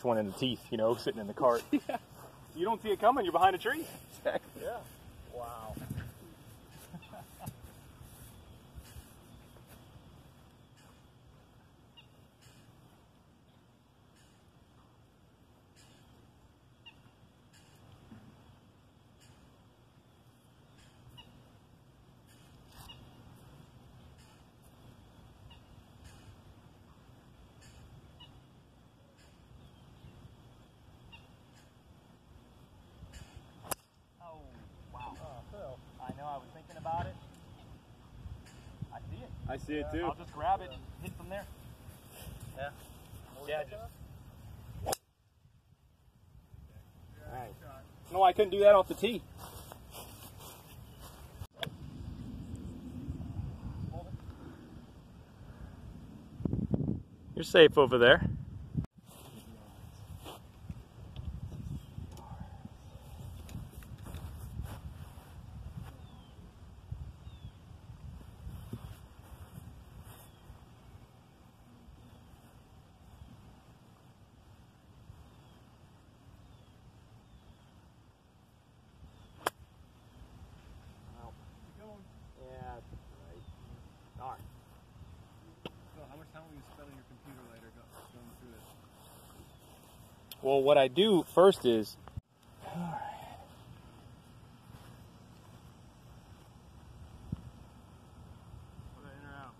catch one in the teeth, you know, sitting in the cart. yeah. You don't see it coming, you're behind a tree. Exactly. Yeah. Wow. Oh, wow. I know, I was thinking about it. I see it. I see it too. I'll just grab it and hit from there. Yeah. Yeah, just. Alright. No, I couldn't do that off the tee. You're safe over there. Yeah, right. All right. So how much time will you spend on your computer later go, going through this? Well, what I do first is Put it in or out?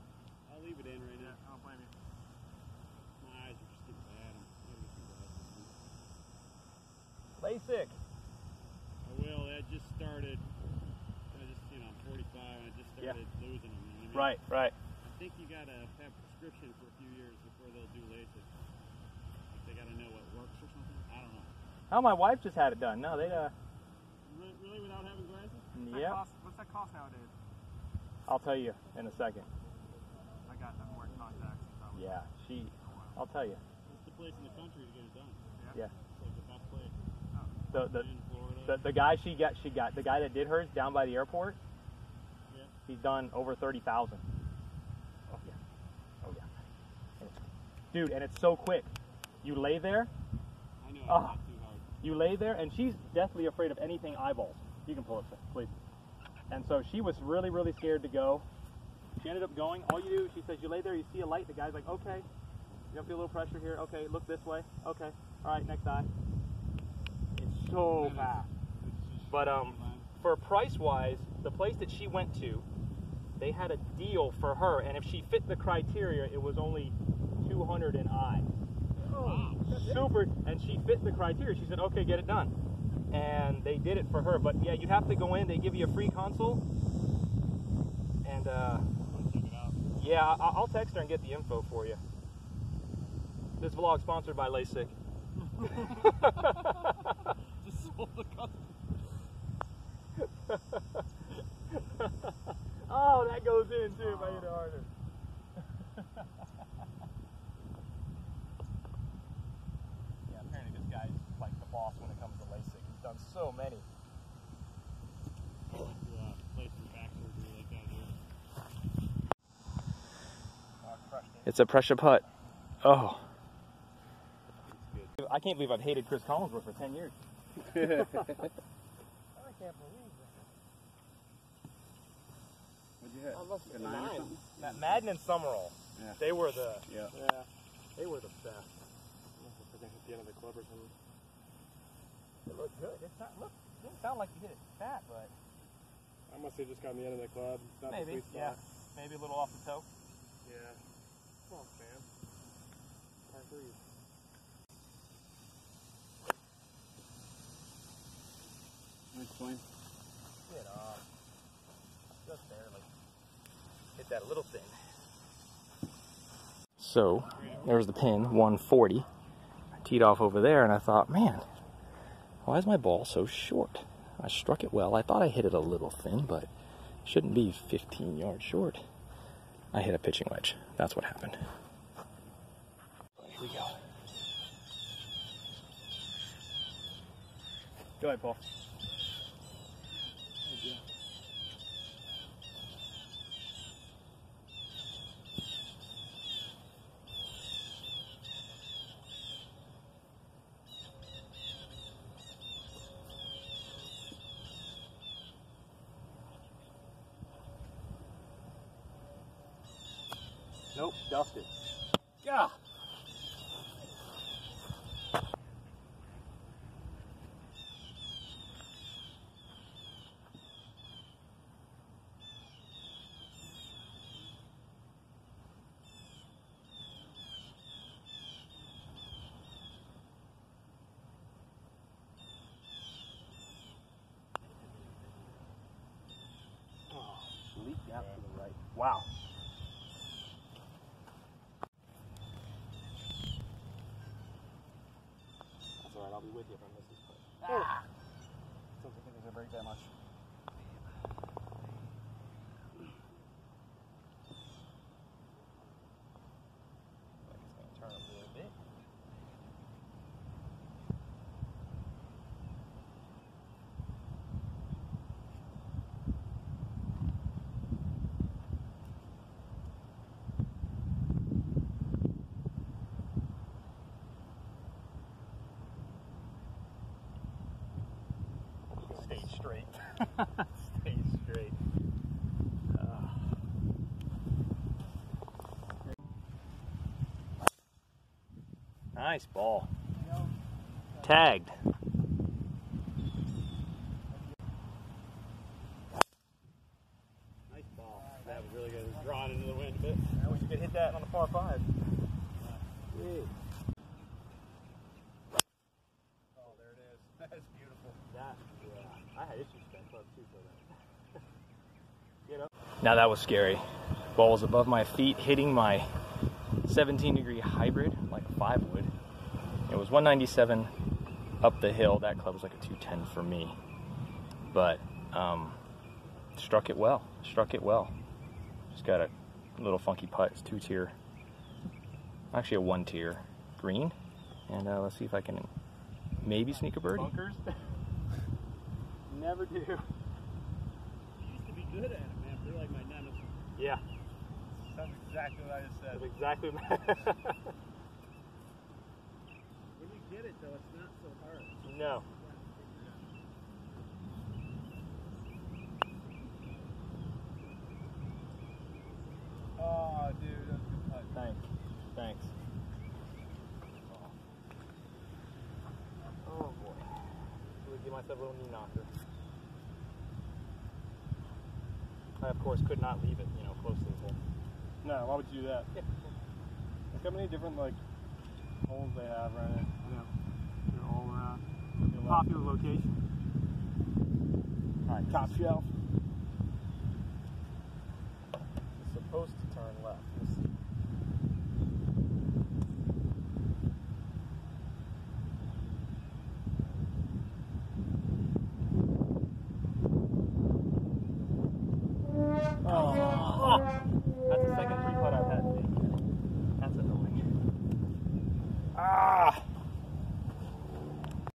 I'll leave it in right now. I don't blame you. My eyes are just getting bad. I'm gonna get some glasses. LASIK. I will. That just started. I just, you know, I'm 45 and I just Yeah. losing them. You know I mean? Right, right. I think you gotta have prescription for a few years before they'll do LASIK. Like they gotta know what works or something. I don't know. Oh, my wife just had it done. No, they uh. Really, really without having glasses? What's that Yeah, cost, what's that cost nowadays? I'll tell you in a second. I got them wearing contacts. since I was- Yeah, she. I'll tell you. It's the place in the country to get it done. Yeah. It's like the best place. The the in Florida. the, the guy she got she got the guy that did hers down by the airport. Yeah. He's done over thirty thousand. Oh yeah. Oh yeah. Dude, and it's so quick. You lay there, I know. Oh. It's not too hard. you lay there, and she's deathly afraid of anything eyeballs. You can pull it, please. And so she was really, really scared to go. She ended up going. All you do, she says, you lay there, you see a light. The guy's like, okay. You don't feel a little pressure here. Okay, look this way. Okay. All right, next eye. It's so fast. But um, for price wise, the place that she went to, they had a deal for her, and if she fit the criteria, it was only 200 an eye. Super, and she fit the criteria. She said, "Okay, get it done," and they did it for her. But yeah, you have to go in. They give you a free consult, and uh, yeah, I- I'll text her and get the info for you. This vlog sponsored by LASIK. Just sold the customer. oh, that goes in too if I hit it harder. yeah, apparently this guy's like the boss when it comes to LASIK. He's done so many. To, uh, place for back surgery like that here. It's a pressure putt. Oh. I can't believe I've hated Chris Collinsworth for 10 years. I can't believe that. What'd you hit? I must A nine or something? Ma- Madden and Summerall. Yeah. They were the Yeah. Yeah. they were the best. Must have freaking hit the end of the club or something. It looked good. It's not look it didn't sound like you hit it fat, but I must have just gotten the end of the club. It's not maybe. the sweet Yeah. spot. Maybe a little off the toe. Yeah. Come on, fam. Par three. Nice swing. Hit off. Just barely. Hit that a little thin. So there's the pin, 140. I teed off over there and I thought, man, why is my ball so short? I struck it well. I thought I hit it a little thin, but shouldn't be 15 yards short. I hit a pitching wedge. That's what happened. Here we go. Go ahead, Paul. Nope. Oh, out to the right. Wow. That's alright, I'll be with you if I miss this putt. Ah! Doesn't think it's gonna break that much. Like it's gonna turn a little bit. Stay straight. Stay straight. Ah. Nice ball. Tagged. Nice ball. That was really good. It was drawn into the wind a bit. I wish you could hit that on the par five. Oh, there it is. That's beautiful. That, yeah. I had issues with that club too for that. Get up. Now that was scary. Ball was above my feet, hitting my 17 degree hybrid like a five would. It was 197 up the hill. That club was like a 210 for me, but um, struck it well. Struck it well. Just got a little funky putt. It's two tier. Actually, a one tier green. And uh, let's see if I can maybe sneak a birdie. Bunkers. Never do. You used to be good at it, man. You're like my nemesis. Yeah, Sounds exactly what I just said. that's exactly. When you get it, though, it's not so hard. no. Oh, dude, that's a good putt. Thanks. Thanks. Oh boy. I'm gonna give myself a little knee knocker. I of course could not leave it, you know, close to the hole. No, why would you do that? Look how many different like holes they have right there. I know. They're all around. Your left. Popular location. Alright, Top shelf. It's supposed to